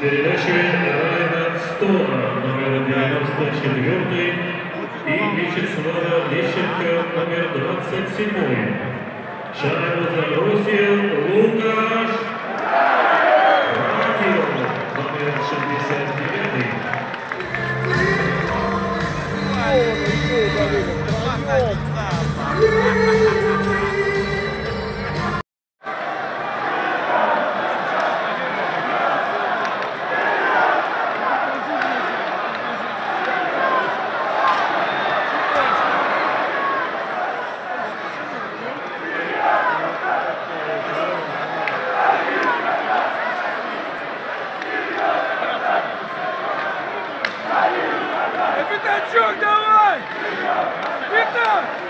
передачи Райана Стона, номер 94, и Вячеслава Лещенко, номер 27. Шайбу забросил Лукаш Радио, номер 69. Пятачок, давай! Виталь!